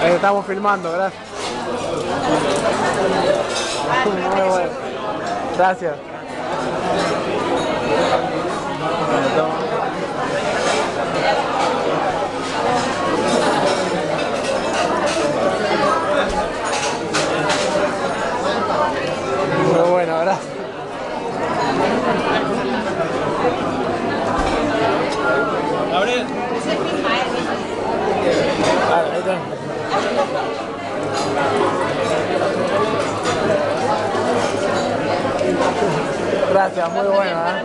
Ahí estamos filmando, gracias. Muy bueno. Gracias. Muy bueno, gracias. Gabriel. Vale, ahí está. Gracias, muy bueno, ¿eh?